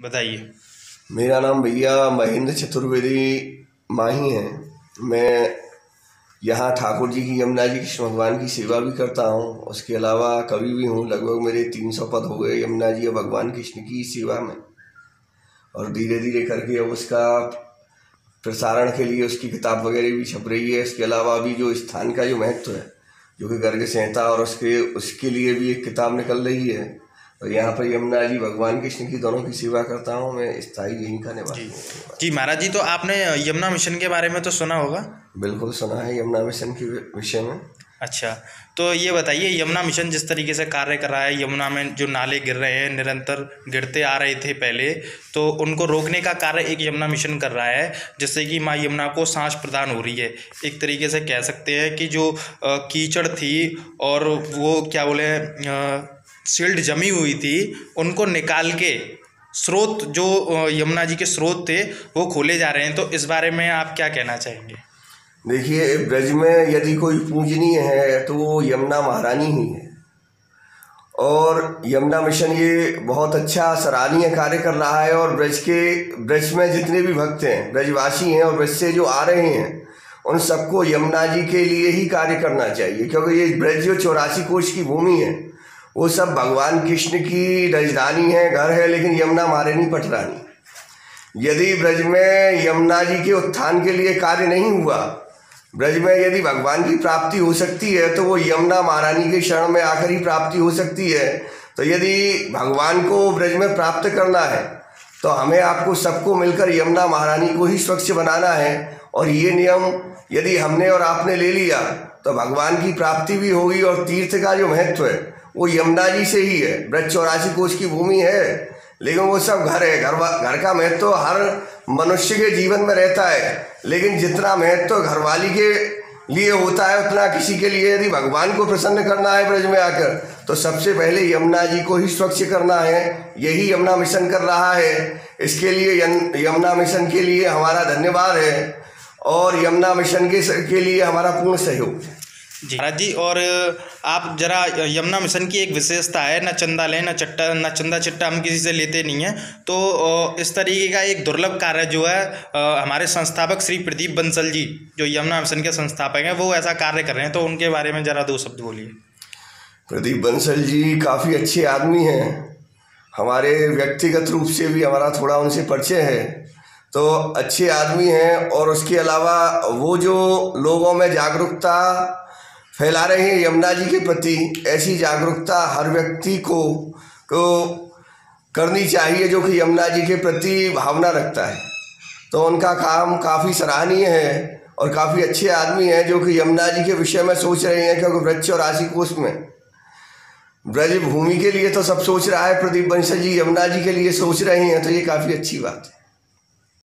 बताइए। मेरा नाम भैया महेंद्र चतुर्वेदी माही है। मैं यहाँ ठाकुर जी की, यमुना जी कृष्ण भगवान की सेवा भी करता हूँ। उसके अलावा कवि भी हूँ। लगभग मेरे तीन सौ पद हो गए यमुना जी और भगवान कृष्ण की सेवा में। और धीरे धीरे करके अब उसका प्रसारण के लिए उसकी किताब वगैरह भी छप रही है। इसके अलावा अभी जो स्थान का जो महत्व है, जो कि गर्ग संहिता और उसके उसके लिए भी एक किताब निकल रही है और यहाँ पर यमुना जी भगवान कृष्ण की दोनों की सेवा करता हूँ मैं स्थायी यहीं का निवासी हूँ। जी महाराज जी तो आपने यमुना मिशन के बारे में तो सुना होगा? बिल्कुल सुना है यमुना मिशन के विषय में। अच्छा तो ये बताइए यमुना मिशन जिस तरीके से कार्य कर रहा है यमुना में जो नाले गिर रहे हैं निरंतर गिरते आ रहे थे पहले तो उनको रोकने का कार्य एक यमुना मिशन कर रहा है जिससे कि माँ यमुना को सांस प्रदान हो रही है। एक तरीके से कह सकते हैं कि जो कीचड़ थी और वो क्या बोले सिल्ड जमी हुई थी, उनको निकाल के स्रोत जो यमुना जी के स्रोत थे, वो खोले जा रहे हैं। तो इस बारे में आप क्या कहना चाहेंगे? देखिए ब्रज में यदि कोई पूजनीय है तो वो यमुना महारानी ही है। और यमुना मिशन ये बहुत अच्छा सराहनीय कार्य कर रहा है, और ब्रज के, ब्रज में जितने भी भक्त हैं, ब्रजवासी हैं, और ब्रज से जो आ रहे हैं, उन सबको यमुना जी के लिए ही कार्य करना चाहिए, क्योंकि ये ब्रज जो चौरासी कोष की भूमि है वो सब भगवान कृष्ण की राजधानी है, घर है, लेकिन यमुना महारानी पटरानी। यदि ब्रज में यमुना जी के उत्थान के लिए कार्य नहीं हुआ, ब्रज में यदि भगवान की प्राप्ति हो सकती है तो वो यमुना महारानी के शरण में आकर ही प्राप्ति हो सकती है। तो यदि भगवान को ब्रज में प्राप्त करना है तो हमें आपको सबको मिलकर यमुना महारानी को ही स्वच्छ बनाना है। और ये नियम यदि हमने और आपने ले लिया तो भगवान की प्राप्ति भी होगी और तीर्थ का जो महत्व है वो यमुना जी से ही है। ब्रज चौरासी कोष की भूमि है। लेकिन वो सब घर है। घर घर का महत्व तो हर मनुष्य के जीवन में रहता है। लेकिन जितना महत्व तो घरवाली के लिए होता है, उतना किसी के लिए यदि भगवान को प्रसन्न करना है ब्रज में आकर तो सबसे पहले यमुना जी को ही स्वच्छ करना है। यही यमुना मिशन कर रहा है। इसके लिए यमुना मिशन के लिए हमारा धन्यवाद है। और यमुना मिशन के लिए हमारा पूर्ण सहयोग जी। महाराज जी और आप जरा यमुना मिशन की एक विशेषता है न चंदा लें न चट्टा न चंदा चिट्टा हम किसी से लेते नहीं हैं। तो इस तरीके का एक दुर्लभ कार्य जो है हमारे संस्थापक श्री प्रदीप बंसल जी जो यमुना मिशन के संस्थापक हैं वो ऐसा कार्य कर रहे हैं तो उनके बारे में ज़रा दो शब्द बोलिए। प्रदीप बंसल जी काफ़ी अच्छे आदमी हैं। हमारे व्यक्तिगत रूप से भी हमारा थोड़ा उनसे परिचय है। तो अच्छे आदमी हैं और उसके अलावा वो जो लोगों में जागरूकता फैला रहे हैं। यमुना जी के प्रति ऐसी जागरूकता हर व्यक्ति को को करनी चाहिए जो कि यमुना जी के प्रति भावना रखता है। तो उनका काम काफ़ी सराहनीय है और काफ़ी अच्छे आदमी हैं जो कि यमुना जी के विषय में सोच रहे हैं क्योंकि वृक्ष और राशि कोष में। ब्रज भूमि के लिए तो सब सोच रहा है, प्रदीप बंसल जी यमुना जी के लिए सोच रहे हैं तो ये काफ़ी अच्छी बात है।